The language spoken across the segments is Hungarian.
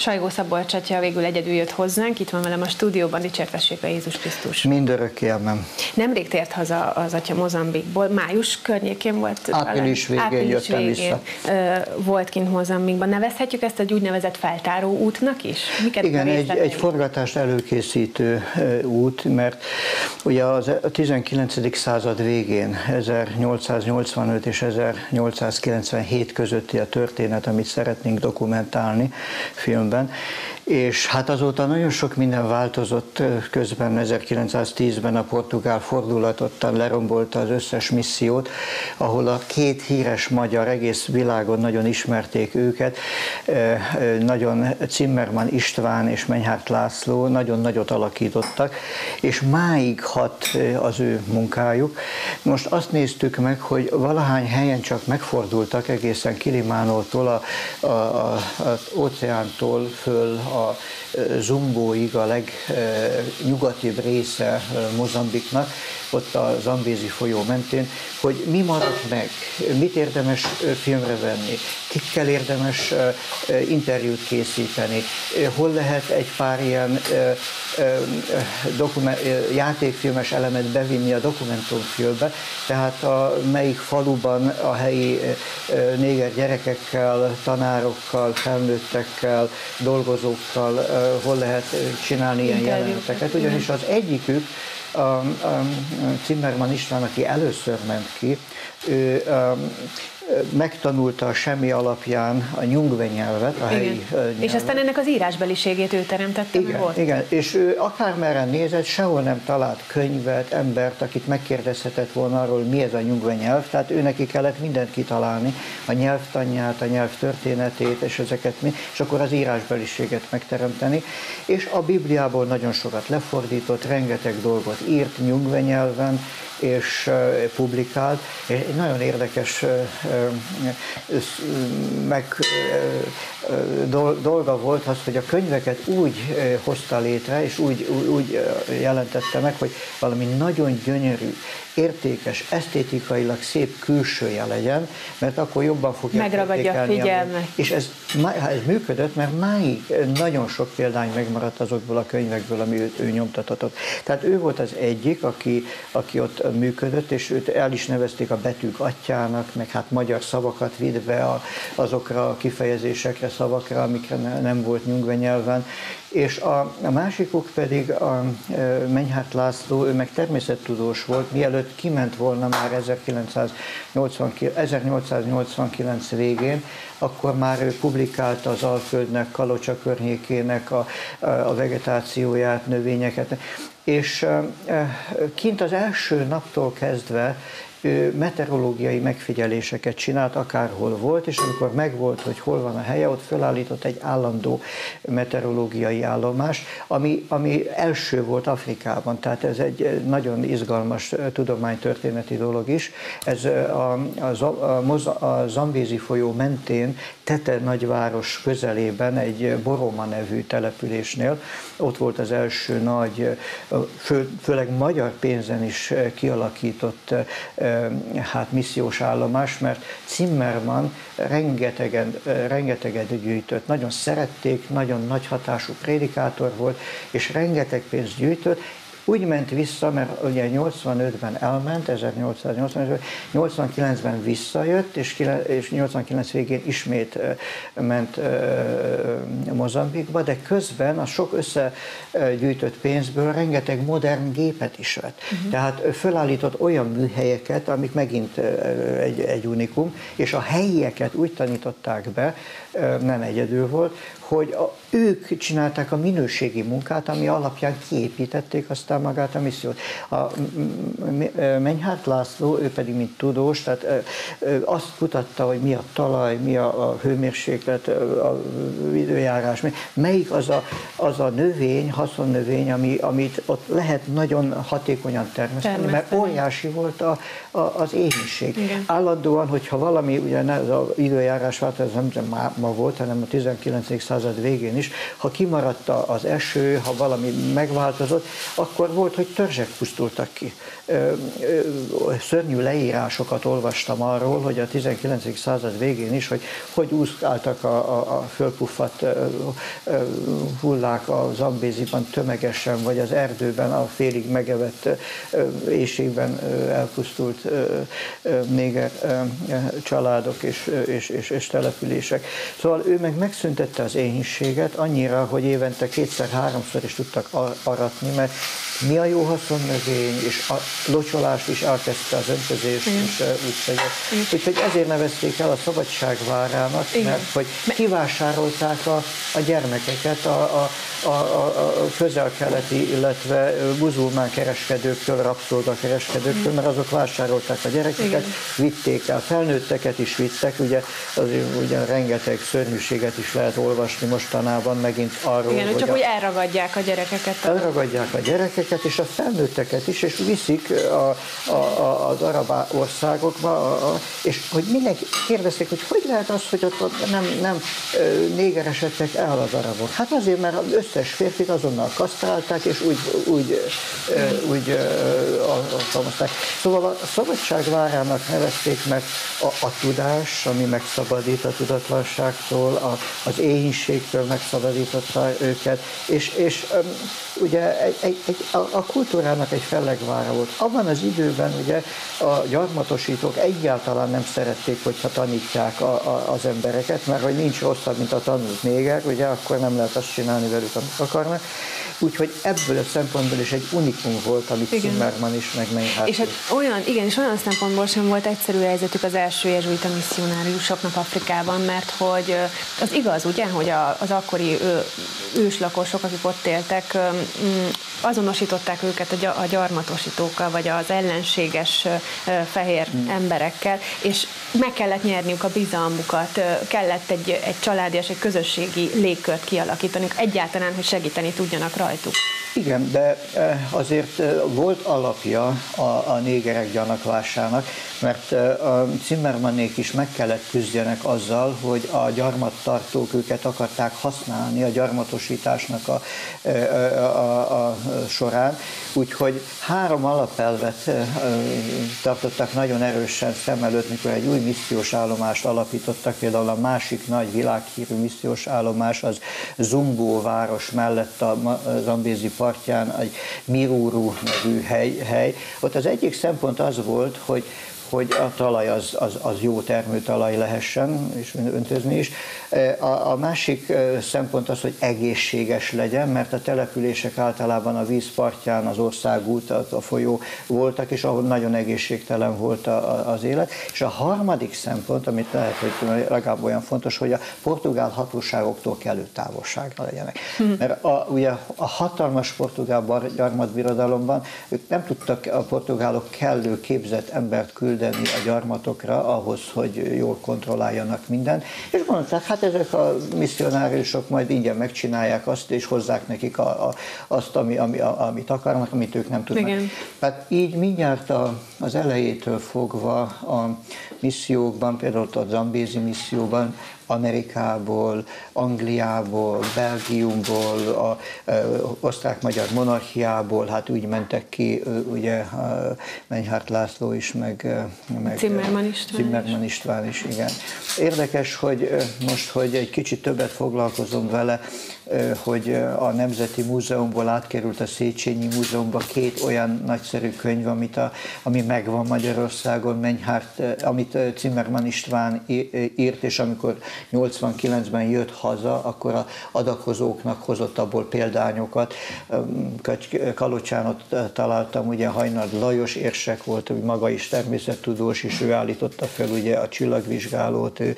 Sajgó Szabolcs atya végül egyedül jött hozzánk, itt van velem a stúdióban, dicsértessék a Jézus Krisztus. Mindörökké nem. Nemrég tért haza az atya Mozambikból, május környékén volt. Április végén április jöttem végén vissza. Volt kint Mozambikban. Nevezhetjük ezt egy úgynevezett feltáró útnak is? Miket Igen, egy, egy forgatást előkészítő út, mert ugye az a 19. század végén, 1885 és 1897 közötti a történet, amit szeretnénk dokumentálni Then. És hát azóta nagyon sok minden változott közben 1910-ben a portugál fordulatottan lerombolta az összes missziót, ahol a két híres magyar egész világon nagyon ismerték őket, nagyon Zimmermann István és Menyhárt László nagyon nagyot alakítottak, és máig hat az ő munkájuk. Most azt néztük meg, hogy valahány helyen csak megfordultak egészen Kilimánótól, a, a, a, az óceántól föl a a Zumbóig, a legnyugatibb része Mozambiknak, ott a Zambézi folyó mentén, hogy mi maradt meg, mit érdemes filmre venni, kikkel érdemes interjút készíteni, hol lehet egy pár ilyen játékfilmes elemet bevinni a dokumentumfilmbe, tehát a, melyik faluban a helyi néger gyerekekkel, tanárokkal, felnőttekkel, dolgozókkal, hol lehet csinálni ilyen jeleneteket, ugyanis az egyikük Zimmermann István, aki először ment ki, ő megtanulta a semmi alapján a nyungve nyelvet, a helyi nyelvet. És aztán ennek az írásbeliségét ő teremtette igen, volt? Igen, és ő akármerre nézett, sehol nem talált könyvet, embert, akit megkérdezhetett volna arról, mi ez a nyungve nyelv, tehát ő neki kellett mindent kitalálni, a nyelvtanját, a nyelv történetét, és ezeket mi, és akkor az írásbeliséget megteremteni, és a Bibliából nagyon sokat lefordított, rengeteg dolgot írt nyungve nyelven, és publikált. Egy nagyon érdekes meg dolga volt az, hogy a könyveket úgy hozta létre, és úgy, úgy jelentette meg, hogy valami nagyon gyönyörű, értékes, esztétikailag szép külsője legyen, mert akkor jobban fogja Megragadja a figyelmet. És ez, ez működött, mert máig nagyon sok példány megmaradt azokból a könyvekből, ami ő, ő nyomtatatott. Tehát ő volt az egyik, aki, aki ott működött, és őt el is nevezték a betűk atyának, meg hát magyar szavakat vitt be a, azokra a kifejezésekre, szavakra, amikre ne, nem volt nyungve nyelven, és a, a másikuk pedig a e, Menyhárt László, ő meg természettudós volt, mielőtt kiment volna már 1989, 1889 végén, akkor már ő publikálta az Alföldnek, Kalocsa környékének a, a vegetációját, növényeket, és e, e, kint az első naptól kezdve meteorológiai megfigyeléseket csinált, akárhol volt, és amikor megvolt, hogy hol van a helye, ott felállított egy állandó meteorológiai állomás, ami, ami első volt Afrikában, tehát ez egy nagyon izgalmas tudománytörténeti dolog is. Ez a, a, a, a Zambézi folyó mentén, Tete nagyváros közelében, egy Boroma nevű településnél, ott volt az első nagy, fő, főleg magyar pénzen is kialakított hát missziós állomás, mert Zimmermann rengetegen, rengeteget gyűjtött, nagyon szerették, nagyon nagy hatású prédikátor volt, és rengeteg pénzt gyűjtött, úgy ment vissza, mert ugye 85-ben elment, 1885-ben, 89-ben visszajött, és, és 89 végén ismét ment Mozambikba, de közben a sok összegyűjtött pénzből rengeteg modern gépet is vett. Uh-huh. Tehát fölállított olyan műhelyeket, amik megint egy, egy unikum, és a helyieket úgy tanították be, nem egyedül volt, hogy a, ők csinálták a minőségi munkát, ami alapján kiépítették aztán magát a missziót. A Menyhárt László, ő pedig mint tudós, tehát azt kutatta, hogy mi a talaj, mi a, a hőmérséklet, a időjárás, melyik az a, az a növény, haszonnövény, ami, amit ott lehet nagyon hatékonyan termeszteni, mert óriási volt a, a, az. Igen. Állandóan, hogyha valami, ugye ez az időjárás változás nem ma, ma volt, hanem a 19. század végén is, ha kimaradt az eső, ha valami megváltozott, akkor volt, hogy törzsek pusztultak ki. Szörnyű leírásokat olvastam arról, hogy a 19. század végén is, hogy hogy úszkáltak a, a, a fölpuffadt hullák a Zambéziban tömegesen, vagy az erdőben a félig megevett éjségben elpusztult néger családok és, és, és, és települések. Szóval ő meg megszüntette az éhínséget annyira, hogy évente kétszer-háromszor is tudtak aratni, mert mi a jó haszonnövény, és a locsolást is elkezdte az öntözést, Igen. és úgy Úgyhogy ezért nevezték el a szabadságvárának, Igen. mert hogy kivásárolták a, a gyermekeket a, a, a, a, közel-keleti, illetve muzulmán kereskedőktől, rabszolgakereskedőktől, mert azok vásárolták a gyerekeket, Igen. vitték el, felnőtteket is vittek, ugye, azért, ugye rengeteg szörnyűséget is lehet olvasni mostanában megint arról, Igen, hogy csak a, úgy elragadják a gyerekeket. Elragadják a gyerekeket és a felnőtteket is, és viszik a, a, a, az arab országokba, a, a, és hogy mindenki kérdezték, hogy hogy lehet az, hogy ott nem, nem négeresedtek el az arabok. Hát azért, mert az összes férfit azonnal kasztrálták, és úgy, úgy, úgy alkalmazták. Szóval a szabadság várának nevezték meg a, a tudás, ami megszabadít a tudatlanságtól, a, az éhínségtől megszabadította őket, és, és ugye egy, egy, egy, a, a kultúrának egy fellegvára volt. Abban az időben ugye a gyarmatosítók egyáltalán nem szerették, hogyha tanítják a, a, az embereket, mert hogy nincs rosszabb, mint a tanult néger, ugye akkor nem lehet azt csinálni velük, amit akarnak. Úgyhogy ebből a szempontból is egy unikum volt, amit igen. Zimmermann is meg És hát olyan, igen, és olyan szempontból sem volt egyszerű helyzetük az első jezsuita misszionáriusoknak Afrikában, mert hogy az igaz, ugye, hogy az akkori őslakosok, akik ott éltek, azonosították őket a gyarmatosítókkal, vagy az ellenséges fehér hmm. emberekkel, és meg kellett nyerniük a bizalmukat, kellett egy, egy családias, egy közösségi légkört kialakítani, egyáltalán, hogy segíteni tudjanak rajtuk. Igen, de azért volt alapja a, a négerek gyanakvásának, mert a Zimmermannék is meg kellett küzdjenek azzal, hogy a gyarmattartók őket akarták használni a gyarmatosításnak a, a, a, a során, úgyhogy három alapelvet tartottak nagyon erősen szem előtt, mikor egy új missziós állomást alapítottak, például a másik nagy világhírű missziós állomás az Zumbó város mellett a Zambézi partján egy Mirúru nevű hely, hely. Ott az egyik szempont az volt, hogy hogy a talaj az, az, az jó termőtalaj lehessen, és öntözni is. E, a, a másik e, szempont az, hogy egészséges legyen, mert a települések általában a vízpartján, az országút, a, a folyó voltak, és ahol nagyon egészségtelen volt a, a, az élet. És a harmadik szempont, amit lehet, hogy legalább olyan fontos, hogy a portugál hatóságoktól kellő távolságra legyenek. Hmm. Mert a, ugye a hatalmas portugál gyarmatbirodalomban ők nem tudtak a portugálok kellő képzett embert küldeni, küldeni a gyarmatokra ahhoz, hogy jól kontrolláljanak mindent. És mondták, hát ezek a misszionáriusok majd ingyen megcsinálják azt, és hozzák nekik a, a, azt, ami, ami, a, amit akarnak, amit ők nem tudnak. Igen. Hát így mindjárt a, az elejétől fogva a missziókban, például a Zambézi misszióban Amerikából, Angliából, Belgiumból, a, osztrák-magyar monarchiából, hát úgy mentek ki, ugye Menyhárt László is, meg, meg Zimmermann István, Zimmermann István is, igen. Érdekes, hogy most, hogy egy kicsit többet foglalkozom vele, hogy a Nemzeti Múzeumból átkerült a Széchenyi Múzeumba két olyan nagyszerű könyv, amit a, ami megvan Magyarországon, Menyhárt, amit Zimmermann István írt, és amikor 89-ben jött haza, akkor a adakozóknak hozott abból példányokat. Kalocsánot találtam, ugye Hajnard Lajos érsek volt, ő maga is természettudós, és ő állította fel ugye a csillagvizsgálót, ő,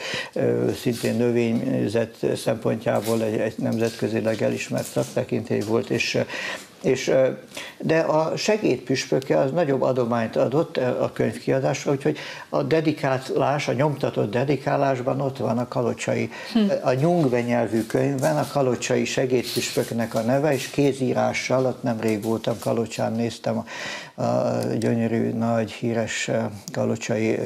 szintén növényzet szempontjából egy, egy nemzetközileg elismert szaktekintély volt, és és, de a segédpüspöke az nagyobb adományt adott a könyvkiadásra, úgyhogy a dedikálás, a nyomtatott dedikálásban ott van a kalocsai, hm. a nyungve nyelvű könyvben a kalocsai segédpüspöknek a neve, és kézírással, ott nem voltam Kalocsán, néztem a, a gyönyörű, nagy, híres kalocsai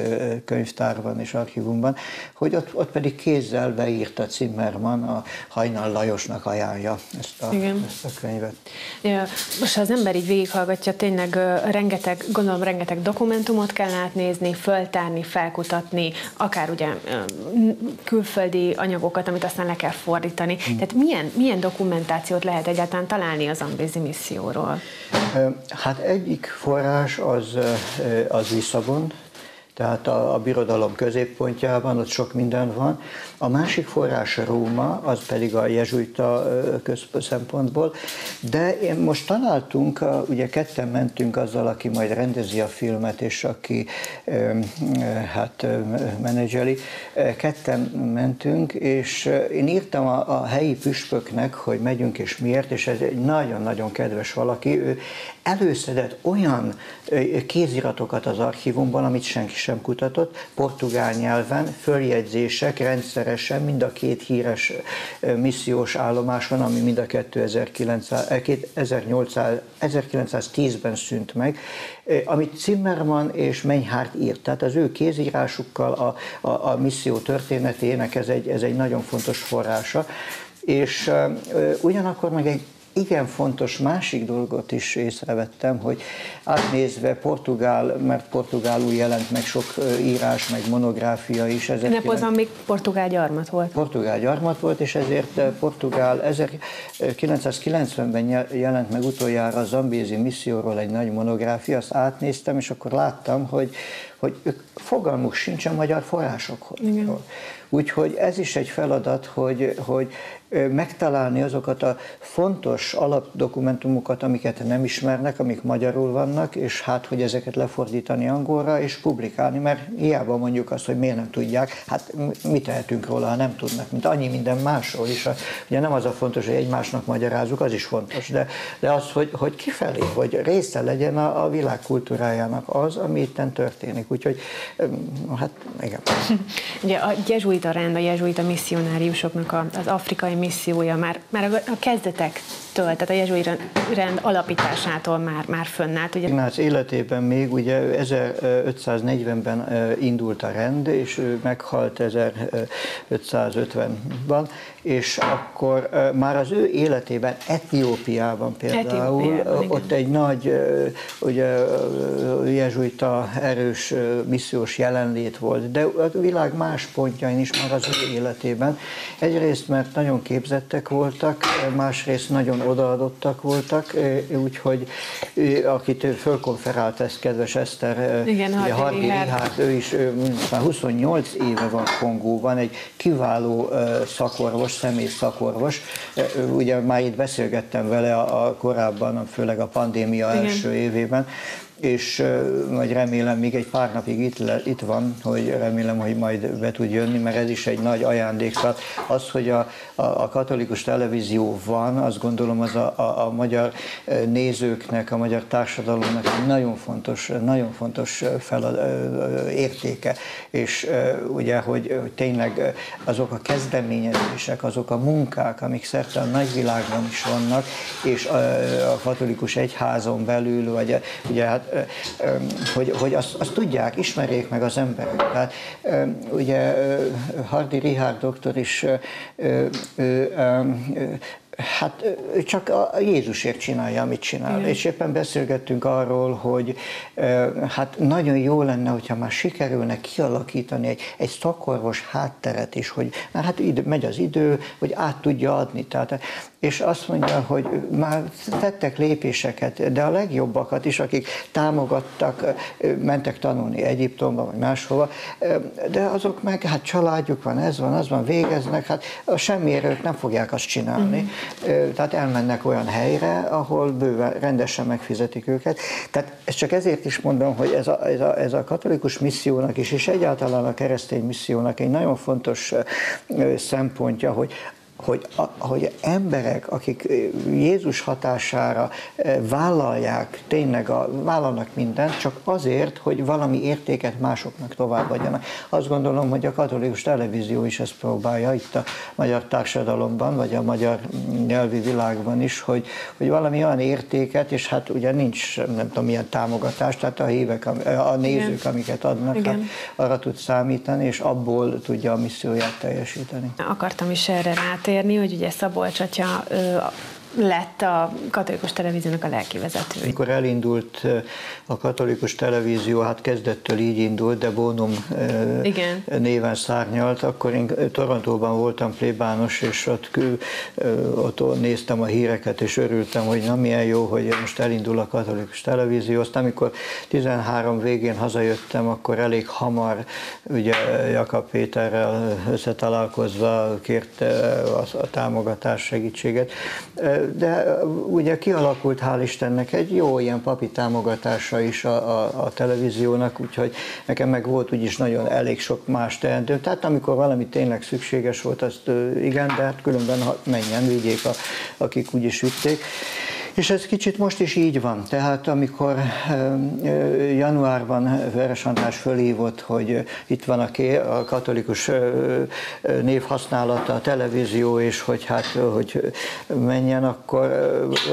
könyvtárban és archívumban, hogy ott, ott pedig kézzel beírta Zimmermann, a Hajnal Lajosnak ajánlja ezt a, ezt a könyvet. Ja, most ha az ember így végighallgatja, tényleg rengeteg, gondolom rengeteg dokumentumot kell átnézni, föltárni, felkutatni, akár ugye külföldi anyagokat, amit aztán le kell fordítani. Hmm. Tehát milyen, milyen dokumentációt lehet egyáltalán találni az Ambézi misszióról? Hát egyik forrás az, az Lisszabon, tehát a, a birodalom középpontjában, ott sok minden van. A másik forrás Róma, az pedig a jezsuita szempontból, de én most találtunk, ugye ketten mentünk azzal, aki majd rendezi a filmet, és aki hát menedzseli, ketten mentünk, és én írtam a, a helyi püspöknek, hogy megyünk és miért, és ez egy nagyon-nagyon kedves valaki, ő előszedett olyan kéziratokat az archívumban, amit senki sem kutatott, portugál nyelven, följegyzések rendszeresen mind a két híres missziós állomáson, ami mind a 1910-ben szűnt meg, amit Zimmermann és Menyhárt írt. Tehát az ő kézírásukkal a, a, a misszió történetének ez egy, ez egy nagyon fontos forrása és ugyanakkor meg egy igen fontos másik dolgot is észrevettem, hogy átnézve portugál, mert portugálul jelent meg sok írás, meg monográfia is. Nepozan még portugál gyarmat volt. Portugál gyarmat volt, és ezért portugál 1990-ben jelent meg utoljára a Zambézi misszióról egy nagy monográfia, azt átnéztem, és akkor láttam, hogy, hogy ők fogalmuk sincsen magyar forrásokhoz. Igen. Úgyhogy ez is egy feladat, hogy, hogy megtalálni azokat a fontos alapdokumentumokat, amiket nem ismernek, amik magyarul vannak, és hát, hogy ezeket lefordítani angolra és publikálni, mert hiába mondjuk azt, hogy miért nem tudják, hát mit tehetünk róla, ha nem tudnak, mint annyi minden másról is. Ugye nem az a fontos, hogy egymásnak magyarázzuk, az is fontos, de, de az, hogy, hogy kifelé, hogy része legyen a, a világ kultúrájának az, ami itt történik. Úgyhogy, hát igen. Ugye a jezsuita rend, a jezsuita misszionáriusoknak az afrikai missziója már, már a kezdetektől, tehát a jezsui rend alapításától már, már fönnállt. Ugye? Ignác életében még ugye 1540-ben indult a rend, és meghalt 1550-ban, és akkor már az ő életében, Etiópiában például, Etiópiában, ott igen. egy nagy ugye, jezsuita erős missziós jelenlét volt, de a világ más pontjain is már az ő életében. Egyrészt, mert nagyon képzettek voltak, másrészt nagyon odaadottak voltak, úgyhogy akit fölkonferált ez kedves Eszter, Igen, ugye, Hardi Richard, ő is ő már 28 éve van Kongóban, egy kiváló szakorvos, személy szakorvos. Ugye már itt beszélgettem vele a, a korábban, főleg a pandémia Igen. első évében, és majd remélem még egy pár napig itt, le, itt van, hogy remélem, hogy majd be tud jönni, mert ez is egy nagy ajándék. Tehát az, hogy a, a, a katolikus televízió van, azt gondolom az a, a, a magyar nézőknek, a magyar társadalomnak egy nagyon fontos, nagyon fontos felad, értéke. És ugye, hogy, hogy tényleg azok a kezdeményezések, azok a munkák, amik szerte a nagyvilágban is vannak, és a, a katolikus egyházon belül, vagy ugye hát hogy, hogy azt, azt tudják, ismerjék meg az emberek. Tehát ugye Hardi Richard doktor is ő, ő, ő, Hát csak a Jézusért csinálja, amit csinál. Igen. És éppen beszélgettünk arról, hogy hát nagyon jó lenne, hogyha már sikerülne kialakítani egy, egy szakorvos hátteret is, hogy már hát idő, megy az idő, hogy át tudja adni. Tehát, és azt mondja, hogy már tettek lépéseket, de a legjobbakat is, akik támogattak, mentek tanulni Egyiptomba, vagy máshova, de azok meg, hát családjuk van, ez van, az van, végeznek, hát a semmiért nem fogják azt csinálni. Mm tehát elmennek olyan helyre, ahol bőven rendesen megfizetik őket. Tehát ezt csak ezért is mondom, hogy ez a, ez a, ez a katolikus missziónak is, és egyáltalán a keresztény missziónak egy nagyon fontos szempontja, hogy hogy, a, hogy emberek, akik Jézus hatására vállalják, tényleg a, vállalnak mindent, csak azért, hogy valami értéket másoknak továbbadjanak. Azt gondolom, hogy a katolikus televízió is ezt próbálja itt a magyar társadalomban, vagy a magyar nyelvi világban is, hogy, hogy valami olyan értéket, és hát ugye nincs, nem tudom, milyen támogatás, tehát a hívek, a nézők, Igen. amiket adnak, Igen. Hát arra tud számítani, és abból tudja a misszióját teljesíteni. Akartam is erre rá rátérni, hogy ugye Szabolcs atya lett a katolikus televíziónak a lelki vezető. Mikor elindult a katolikus televízió, hát kezdettől így indult, de Bónum Igen. néven szárnyalt, akkor én Torontóban voltam plébános, és ott, ott néztem a híreket, és örültem, hogy na milyen jó, hogy most elindul a katolikus televízió. Aztán amikor 13 végén hazajöttem, akkor elég hamar ugye Jakab Péterrel összetalálkozva kérte a, a támogatás segítséget de ugye kialakult hál' Istennek egy jó ilyen papi támogatása is a, a, a televíziónak, úgyhogy nekem meg volt úgyis nagyon elég sok más teendő. Tehát amikor valami tényleg szükséges volt, azt igen, de hát különben menjen, vigyék, a, akik úgyis vitték. És ez kicsit most is így van. Tehát amikor januárban Veres András fölhívott, hogy itt van a, ké, a katolikus névhasználata, a televízió, és hogy hát, hogy menjen, akkor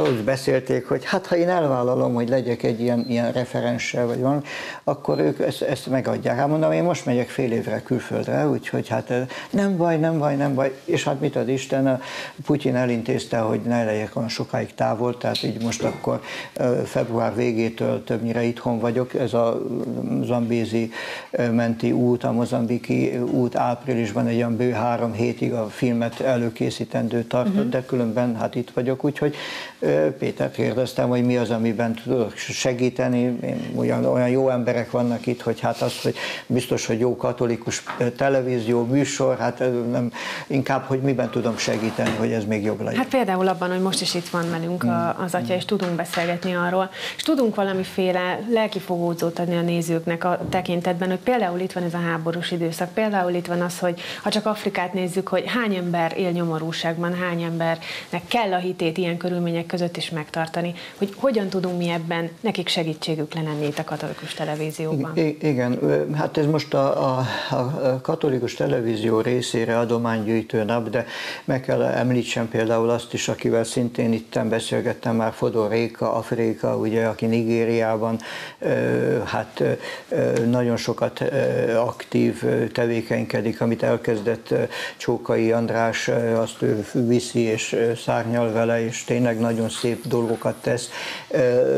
úgy beszélték, hogy hát ha én elvállalom, hogy legyek egy ilyen, ilyen referenssel, vagy van, akkor ők ezt, ezt megadják. Hát mondom, én most megyek fél évre külföldre, úgyhogy hát nem baj, nem baj, nem baj. És hát mit ad Isten, Putyin elintézte, hogy ne legyek olyan sokáig távol, tehát tehát így most akkor február végétől többnyire itthon vagyok. Ez a Zambézi menti út, a mozambiki út áprilisban egy olyan bő három hétig a filmet előkészítendő tartott, uh-huh. de különben hát itt vagyok, úgyhogy Péter kérdeztem, hogy mi az, amiben tudok segíteni. Olyan, olyan jó emberek vannak itt, hogy hát az, hogy biztos, hogy jó katolikus televízió, műsor, hát nem, inkább, hogy miben tudom segíteni, hogy ez még jobb legyen. Hát például abban, hogy most is itt van velünk hmm. Az atya, és tudunk beszélgetni arról, és tudunk valamiféle lelkifogódzót adni a nézőknek a tekintetben, hogy például itt van ez a háborús időszak, például itt van az, hogy ha csak Afrikát nézzük, hogy hány ember él nyomorúságban, hány embernek kell a hitét ilyen körülmények között is megtartani, hogy hogyan tudunk mi ebben nekik segítségük lenni itt a katolikus televízióban. I- igen, hát ez most a, a, a katolikus televízió részére adománygyűjtő nap, de meg kell említsem például azt is, akivel szintén itt beszélgettem már, Fodor Réka, Afrika, ugye, aki Nigériában hát nagyon sokat aktív tevékenykedik, amit elkezdett Csókai András, azt ő viszi és szárnyal vele, és tényleg nagyon szép dolgokat tesz,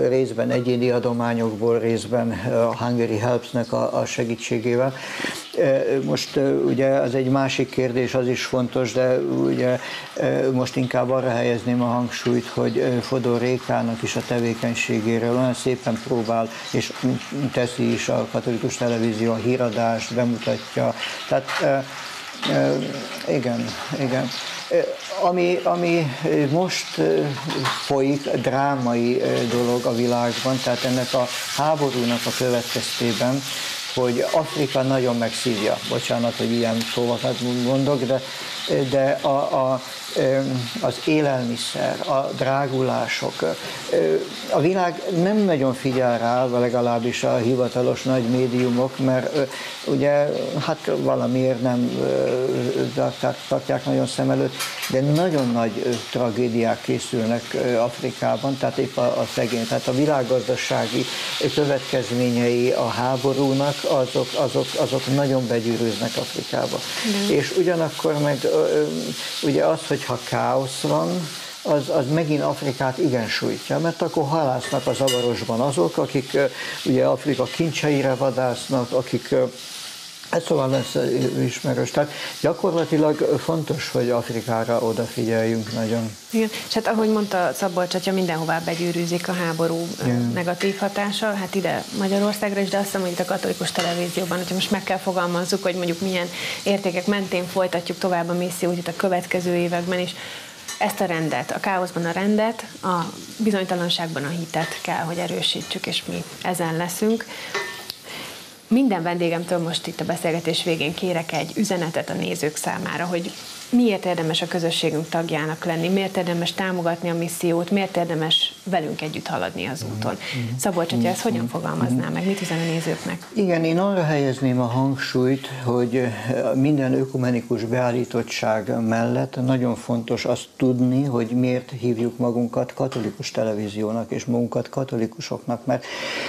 részben egyéni adományokból, részben a Hungary Helps-nek a, a segítségével. Most ugye az egy másik kérdés, az is fontos, de ugye most inkább arra helyezném a hangsúlyt, hogy Fodor Rékának is a tevékenységéről olyan szépen próbál, és teszi is a katolikus televízió a híradást, bemutatja. Tehát igen, igen. Ami, ami most folyik, drámai dolog a világban, tehát ennek a háborúnak a következtében, hogy Afrika nagyon megszívja, bocsánat, hogy ilyen szóval mondok, de, de a, a, az élelmiszer, a drágulások. A világ nem nagyon figyel rá, legalábbis a hivatalos nagy médiumok, mert ugye hát valamiért nem tartják nagyon szem előtt, de nagyon nagy tragédiák készülnek Afrikában, tehát épp a, a szegény, tehát a világgazdasági következményei a háborúnak, azok, azok, azok nagyon begyűrűznek Afrikába. De. És ugyanakkor meg ugye az, hogy ha káosz van, az, az megint Afrikát igen sújtja, mert akkor halásznak a zavarosban azok, akik ugye Afrika kincseire vadásznak, akik szóval lesz ismerős. Tehát gyakorlatilag fontos, hogy Afrikára odafigyeljünk nagyon. Igen, és hát ahogy mondta Szabolcs Atya, mindenhová begyűrűzik a háború Igen. negatív hatása, hát ide Magyarországra is, de azt hiszem, hogy itt a katolikus televízióban, hogyha most meg kell fogalmazzuk, hogy mondjuk milyen értékek mentén folytatjuk tovább a missziót itt a következő években is, ezt a rendet, a káoszban a rendet, a bizonytalanságban a hitet kell, hogy erősítsük, és mi ezen leszünk. Minden vendégemtől most itt a beszélgetés végén kérek egy üzenetet a nézők számára, hogy miért érdemes a közösségünk tagjának lenni, miért érdemes támogatni a missziót, miért érdemes velünk együtt haladni az úton. Mm-hmm. Szabolcs, hogy ezt hogyan fogalmazná meg, mit üzen a nézőknek? Igen, én arra helyezném a hangsúlyt, hogy minden ökumenikus beállítottság mellett nagyon fontos azt tudni, hogy miért hívjuk magunkat katolikus televíziónak és magunkat katolikusoknak, mert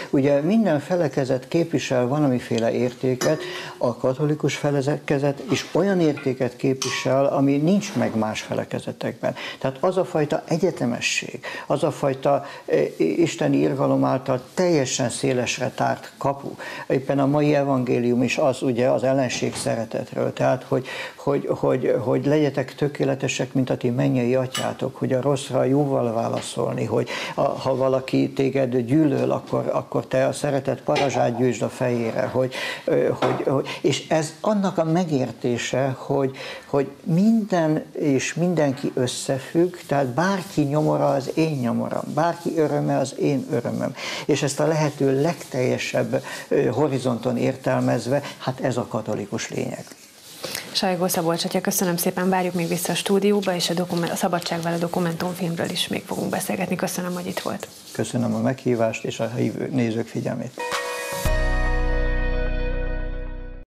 ugye minden felekezet képvisel valamiféle értéket, a katolikus felekezet is olyan értéket képvisel, ami nincs meg más felekezetekben. Tehát az a fajta egyetemesség, az a fajta e, isteni irgalom által teljesen szélesre tárt kapu. Éppen a mai evangélium is az ugye az ellenség szeretetről, tehát hogy, hogy, hogy, hogy legyetek tökéletesek, mint a ti mennyei atyátok, hogy a rosszra jóval válaszolni, hogy a, ha valaki téged gyűlöl, akkor, akkor te a szeretet parazsát gyűjtsd a fejére, hogy, hogy, hogy, és ez annak a megértése, hogy, hogy minden és mindenki összefügg, tehát bárki nyomora az én nyomoram, bárki öröme az én örömöm. És ezt a lehető legteljesebb horizonton értelmezve, hát ez a katolikus lényeg. Sajgó Szabolcs, atya, köszönöm szépen, várjuk még vissza a stúdióba, és a, dokument, a Szabadságvála dokumentumfilmről is még fogunk beszélgetni. Köszönöm, hogy itt volt. Köszönöm a meghívást és a nézők figyelmét.